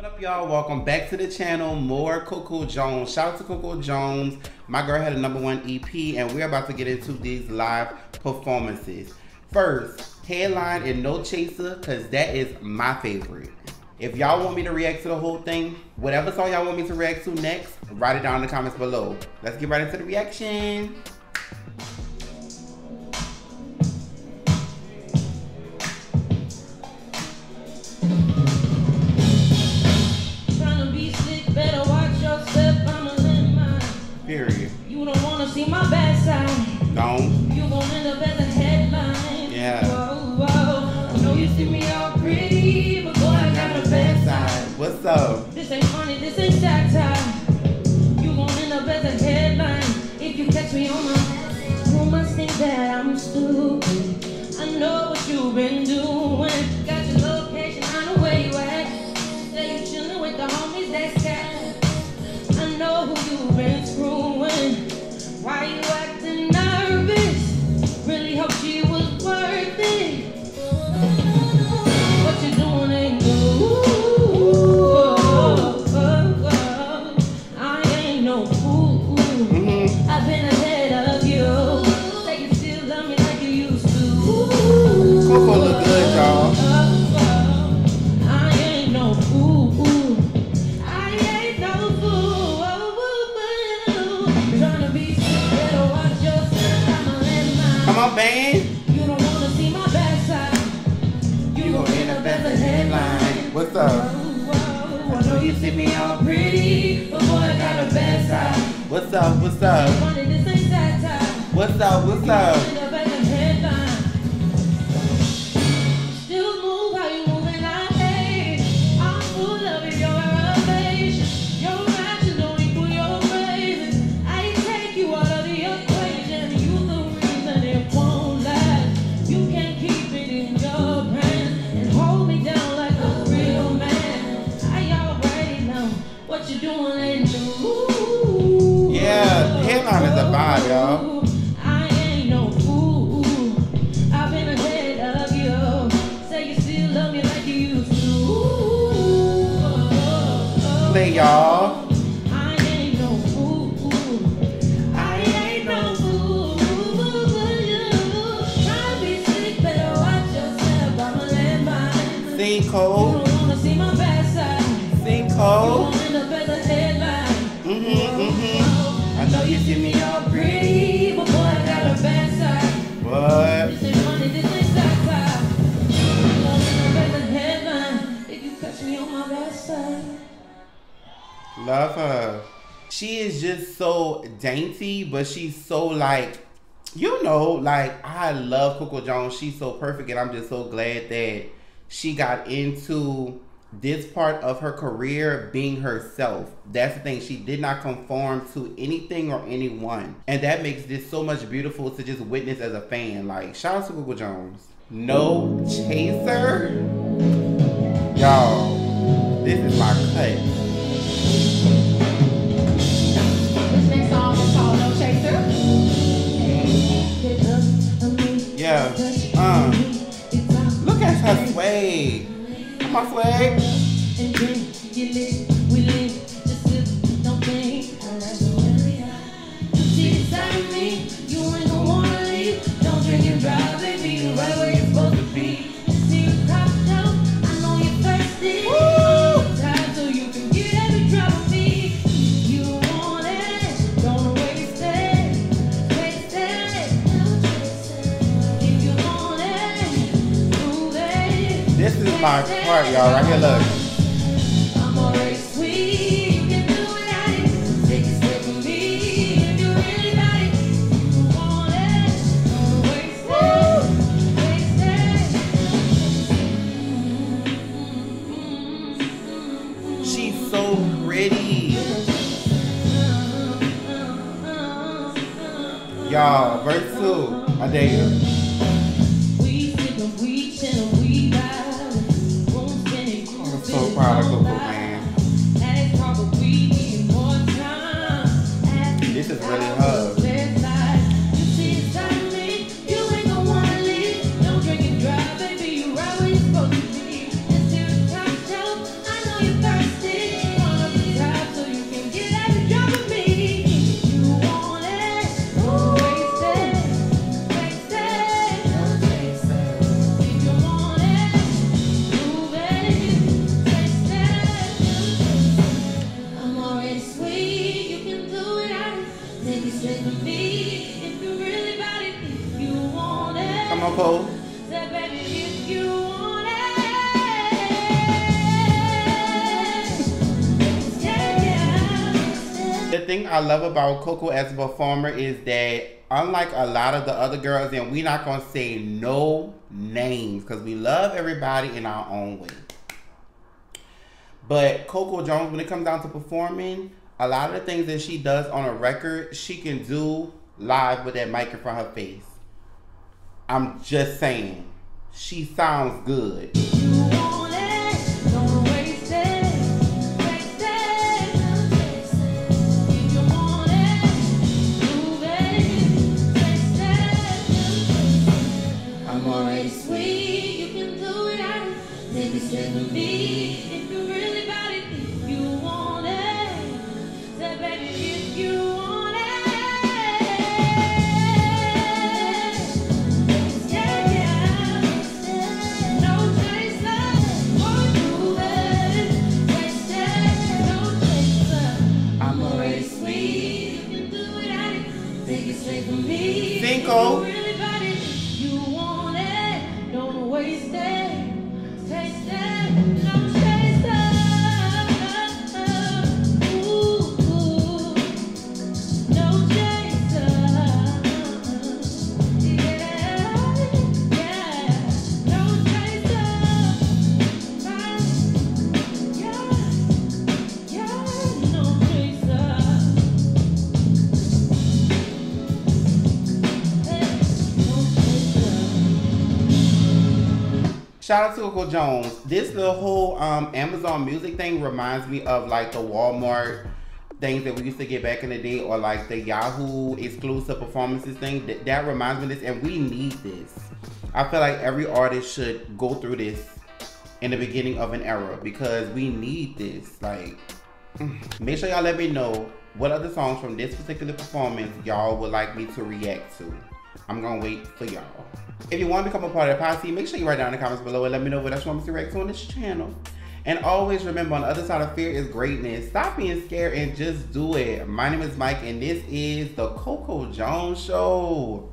What up, y'all? Welcome back to the channel. More Coco Jones. Shout out to Coco Jones. My girl had a number one EP, and we're about to get into these live performances. First, headline and no chaser, because that is my favorite. If y'all want me to react to the whole thing, whatever song y'all want me to react to next, write it down in the comments below. Let's get right into the reaction. See my bad side. Don't. You gon' end up as a headline. Yeah. Whoa, whoa. I know you see me all pretty, but boy, I got a bad side. What's up? This ain't funny, this ain't satire. You gon' end up as a headline if you catch me on my. You must think that I'm stupid. I know what you've been doing. Got your location, I know where you at. Say you chillin' with the homies, that's cat. Mine. Come on, band. You don't wanna see my backside. You gon' end up as a headline. What's up? Oh, oh, oh. I know you see me all pretty, but boy, I got a bad side. What's up? What's up? What's up? What's up? Yeah, headline is a vibe, y'all. I ain't no you see me all pretty, but boy, I got a bad side. What? This ain't money, this ain't satire. You gon' end up as a headline if you me on my bad side. Love her. She is just so dainty, but she's so like, you know, like I love Coco Jones. She's so perfect, and I'm just so glad that she got into this part of her career being herself. That's the thing. She did not conform to anything or anyone. And that makes this so much beautiful to just witness as a fan. Like, shout out to Coco Jones. No chaser. Y'all, this is my cut. Come on, waste it, waste it. She's so pretty. Y'all, verse two. I dare you. I'm so proud of oh, Coco, man. That is probably need more time. This is really her. Come on, Cole. The thing I love about Coco as a performer is that unlike a lot of the other girls, and we're not gonna say no names because we love everybody in our own way. But Coco Jones, when it comes down to performing, a lot of the things that she does on a record, she can do live with that mic in front of her face. I'm just saying, she sounds good. Cinco. You really got it. You want it, don't waste it. Taste it, Shout out to Uncle Jones. This the whole um, Amazon Music thing reminds me of like the Walmart things that we used to get back in the day, or like the Yahoo exclusive performances thing. That, that reminds me of this, and we need this. I feel like every artist should go through this in the beginning of an era because we need this. Like, make sure y'all let me know what other songs from this particular performance y'all would like me to react to. I'm gonna wait for y'all. If you want to become a part of the posse, make sure you write down in the comments below and let me know what else you want me to react to on this channel. And always remember, on the other side of fear is greatness. Stop being scared and just do it. My name is Mike, and this is the Coco Jones Show.